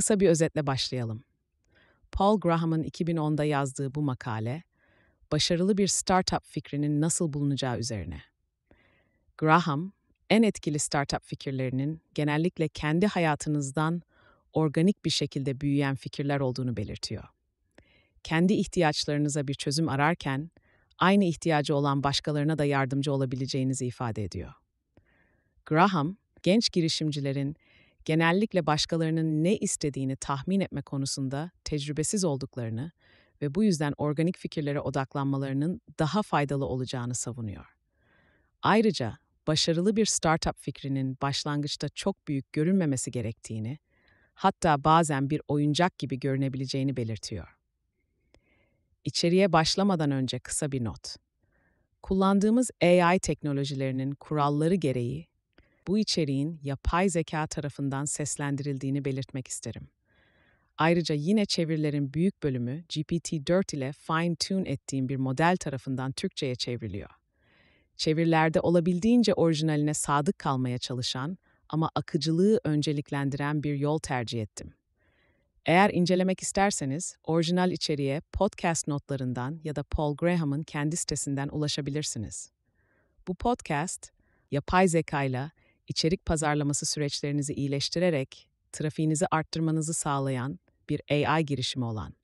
Kısa bir özetle başlayalım. Paul Graham'ın 2010'da yazdığı bu makale, başarılı bir startup fikrinin nasıl bulunacağı üzerine. Graham, en etkili startup fikirlerinin genellikle kendi hayatınızdan organik bir şekilde büyüyen fikirler olduğunu belirtiyor. Kendi ihtiyaçlarınıza bir çözüm ararken, aynı ihtiyacı olan başkalarına da yardımcı olabileceğinizi ifade ediyor. Graham, genç girişimcilerin genellikle başkalarının ne istediğini tahmin etme konusunda tecrübesiz olduklarını ve bu yüzden organik fikirlere odaklanmalarının daha faydalı olacağını savunuyor. Ayrıca başarılı bir startup fikrinin başlangıçta çok büyük görünmemesi gerektiğini, hatta bazen bir oyuncak gibi görünebileceğini belirtiyor. İçeriye başlamadan önce kısa bir not. Kullandığımız AI teknolojilerinin kuralları gereği bu içeriğin yapay zeka tarafından seslendirildiğini belirtmek isterim. Ayrıca yine çevirilerin büyük bölümü GPT-4 ile fine-tune ettiğim bir model tarafından Türkçe'ye çevriliyor. Çevirilerde olabildiğince orijinaline sadık kalmaya çalışan ama akıcılığı önceliklendiren bir yol tercih ettim. Eğer incelemek isterseniz, orijinal içeriğe podcast notlarından ya da Paul Graham'ın kendi sitesinden ulaşabilirsiniz. Bu podcast, yapay zekayla içerik pazarlaması süreçlerinizi iyileştirerek trafiğinizi arttırmanızı sağlayan bir AI girişimi olan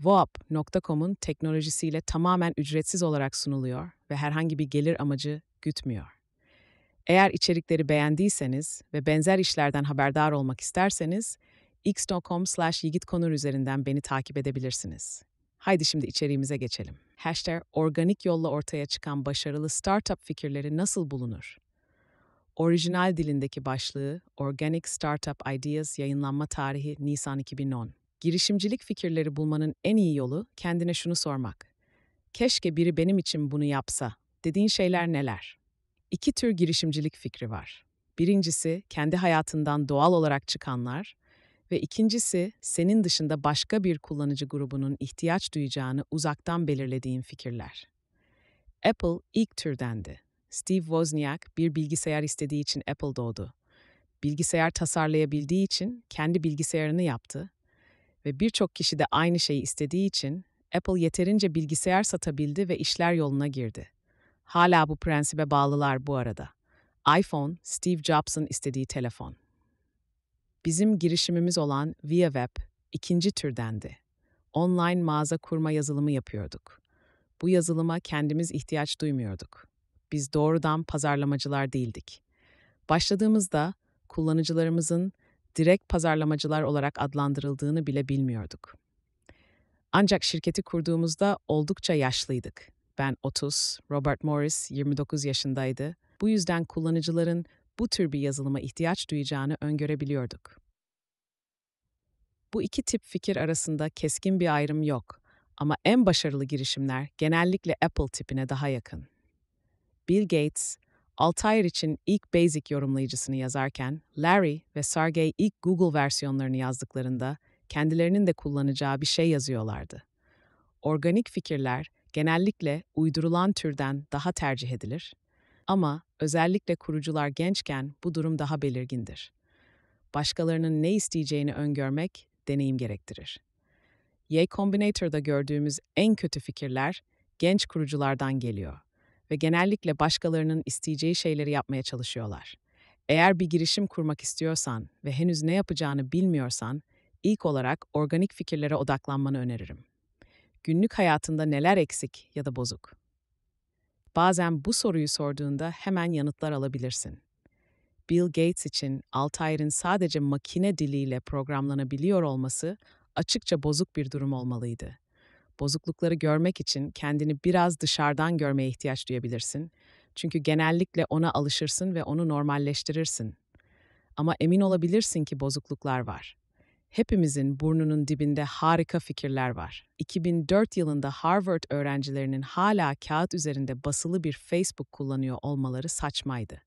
Voap.com'un teknolojisiyle tamamen ücretsiz olarak sunuluyor ve herhangi bir gelir amacı gütmüyor. Eğer içerikleri beğendiyseniz ve benzer işlerden haberdar olmak isterseniz x.com slash yigitkonur üzerinden beni takip edebilirsiniz. Haydi şimdi içeriğimize geçelim. Hashtag organik yolla ortaya çıkan başarılı startup fikirleri nasıl bulunur? Orijinal dilindeki başlığı Organic Startup Ideas yayınlanma tarihi Nisan 2010. Girişimcilik fikirleri bulmanın en iyi yolu kendine şunu sormak. Keşke biri benim için bunu yapsa. Dediğin şeyler neler? İki tür girişimcilik fikri var. Birincisi kendi hayatından doğal olarak çıkanlar ve ikincisi senin dışında başka bir kullanıcı grubunun ihtiyaç duyacağını uzaktan belirlediğin fikirler. Apple ilk türdendi. Steve Wozniak bir bilgisayar istediği için Apple doğdu. Bilgisayar tasarlayabildiği için kendi bilgisayarını yaptı ve birçok kişi de aynı şeyi istediği için Apple yeterince bilgisayar satabildi ve işler yoluna girdi. Hala bu prensibe bağlılar bu arada. iPhone, Steve Jobs'ın istediği telefon. Bizim girişimimiz olan ViaWeb ikinci türdendi. Online mağaza kurma yazılımı yapıyorduk. Bu yazılıma kendimiz ihtiyaç duymuyorduk. Biz doğrudan pazarlamacılar değildik. Başladığımızda kullanıcılarımızın direkt pazarlamacılar olarak adlandırıldığını bile bilmiyorduk. Ancak şirketi kurduğumuzda oldukça yaşlıydık. Ben 30, Robert Morris 29 yaşındaydı. Bu yüzden kullanıcıların bu tür bir yazılıma ihtiyaç duyacağını öngörebiliyorduk. Bu iki tip fikir arasında keskin bir ayrım yok ama en başarılı girişimler genellikle Apple tipine daha yakın. Bill Gates, Altair için ilk Basic yorumlayıcısını yazarken, Larry ve Sergey ilk Google versiyonlarını yazdıklarında kendilerinin de kullanacağı bir şey yazıyorlardı. Organik fikirler genellikle uydurulan türden daha tercih edilir ama özellikle kurucular gençken bu durum daha belirgindir. Başkalarının ne isteyeceğini öngörmek deneyim gerektirir. Y Combinator'da gördüğümüz en kötü fikirler genç kuruculardan geliyor ve genellikle başkalarının isteyeceği şeyleri yapmaya çalışıyorlar. Eğer bir girişim kurmak istiyorsan ve henüz ne yapacağını bilmiyorsan, ilk olarak organik fikirlere odaklanmanı öneririm. Günlük hayatında neler eksik ya da bozuk? Bazen bu soruyu sorduğunda hemen yanıtlar alabilirsin. Bill Gates için Altair'in sadece makine diliyle programlanabiliyor olması açıkça bozuk bir durum olmalıydı. Bozuklukları görmek için kendini biraz dışarıdan görmeye ihtiyaç duyabilirsin. Çünkü genellikle ona alışırsın ve onu normalleştirirsin. Ama emin olabilirsin ki bozukluklar var. Hepimizin burnunun dibinde harika fikirler var. 2004 yılında Harvard öğrencilerinin hala kağıt üzerinde basılı bir Facebook kullanıyor olmaları saçmaydı.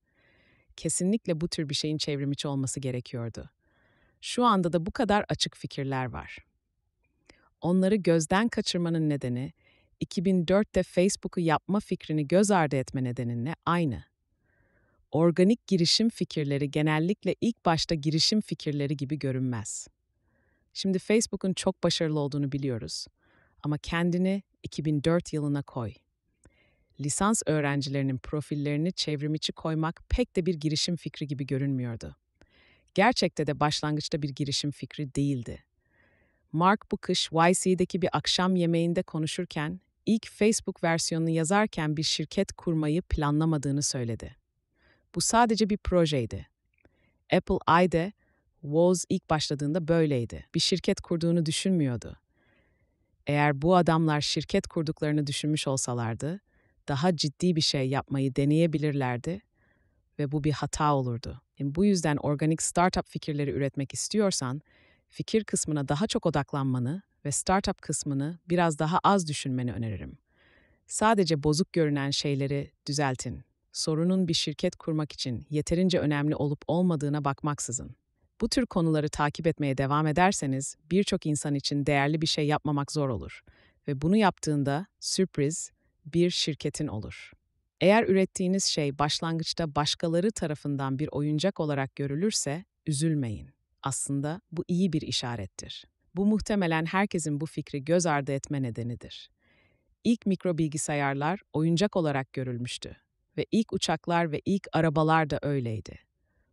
Kesinlikle bu tür bir şeyin çevrimiçi olması gerekiyordu. Şu anda da bu kadar açık fikirler var. Onları gözden kaçırmanın nedeni 2004'te Facebook'u yapma fikrini göz ardı etme nedeninle aynı. Organik girişim fikirleri genellikle ilk başta girişim fikirleri gibi görünmez. Şimdi Facebook'un çok başarılı olduğunu biliyoruz. Ama kendini 2004 yılına koy. Lisans öğrencilerinin profillerini çevrimiçi koymak pek de bir girişim fikri gibi görünmüyordu. Gerçekte de başlangıçta bir girişim fikri değildi. Mark bu kış YC'deki bir akşam yemeğinde konuşurken ilk Facebook versiyonunu yazarken bir şirket kurmayı planlamadığını söyledi. Bu sadece bir projeydi. Apple i'de Woz ilk başladığında böyleydi. Bir şirket kurduğunu düşünmüyordu. Eğer bu adamlar şirket kurduklarını düşünmüş olsalardı, daha ciddi bir şey yapmayı deneyebilirlerdi ve bu bir hata olurdu. Yani bu yüzden organik startup fikirleri üretmek istiyorsan, fikir kısmına daha çok odaklanmanı ve startup kısmını biraz daha az düşünmeni öneririm. Sadece bozuk görünen şeyleri düzeltin. Sorunun bir şirket kurmak için yeterince önemli olup olmadığına bakmaksızın. Bu tür konuları takip etmeye devam ederseniz birçok insan için değerli bir şey yapmamak zor olur ve bunu yaptığında sürpriz bir şirketin olur. Eğer ürettiğiniz şey başlangıçta başkaları tarafından bir oyuncak olarak görülürse üzülmeyin. Aslında bu iyi bir işarettir. Bu muhtemelen herkesin bu fikri göz ardı etme nedenidir. İlk mikro bilgisayarlar oyuncak olarak görülmüştü ve ilk uçaklar ve ilk arabalar da öyleydi.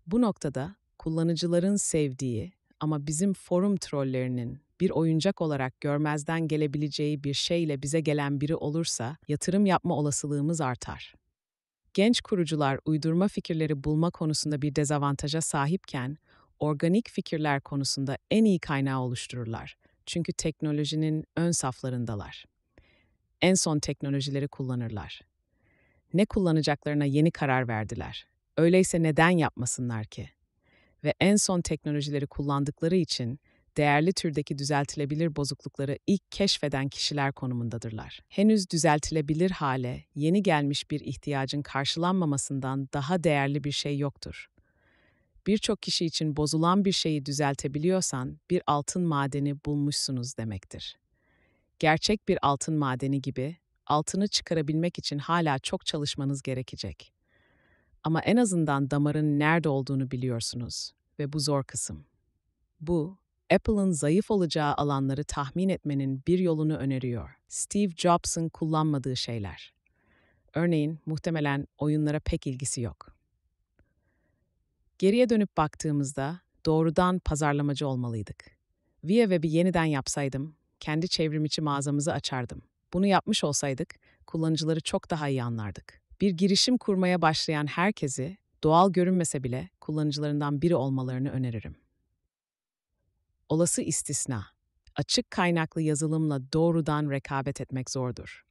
Bu noktada kullanıcıların sevdiği ama bizim forum trollerinin bir oyuncak olarak görmezden gelebileceği bir şeyle bize gelen biri olursa yatırım yapma olasılığımız artar. Genç kurucular uydurma fikirleri bulma konusunda bir dezavantaja sahipken, organik fikirler konusunda en iyi kaynağı oluştururlar. Çünkü teknolojinin ön saflarındalar. En son teknolojileri kullanırlar. Ne kullanacaklarına yeni karar verdiler. Öyleyse neden yapmasınlar ki? Ve en son teknolojileri kullandıkları için değerli türdeki düzeltilebilir bozuklukları ilk keşfeden kişiler konumundadırlar. Henüz düzeltilebilir hale yeni gelmiş bir ihtiyacın karşılanmamasından daha değerli bir şey yoktur. Birçok kişi için bozulan bir şeyi düzeltebiliyorsan bir altın madeni bulmuşsunuz demektir. Gerçek bir altın madeni gibi altını çıkarabilmek için hala çok çalışmanız gerekecek. Ama en azından damarın nerede olduğunu biliyorsunuz ve bu zor kısım. Bu, Apple'ın zayıf olacağı alanları tahmin etmenin bir yolunu öneriyor. Steve Jobs'ın kullanmadığı şeyler. Örneğin muhtemelen oyunlara pek ilgisi yok. Geriye dönüp baktığımızda doğrudan pazarlamacı olmalıydık. Via Web'i yeniden yapsaydım, kendi çevrimiçi mağazamızı açardım. Bunu yapmış olsaydık, kullanıcıları çok daha iyi anlardık. Bir girişim kurmaya başlayan herkesi, doğal görünmese bile kullanıcılarından biri olmalarını öneririm. Olası istisna. Açık kaynaklı yazılımla doğrudan rekabet etmek zordur.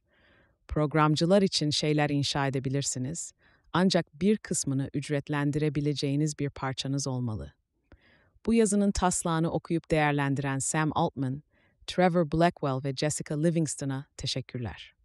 Programcılar için şeyler inşa edebilirsiniz, ancak bir kısmını ücretlendirebileceğiniz bir parçanız olmalı. Bu yazının taslağını okuyup değerlendiren Sam Altman, Trevor Blackwell ve Jessica Livingston'a teşekkürler.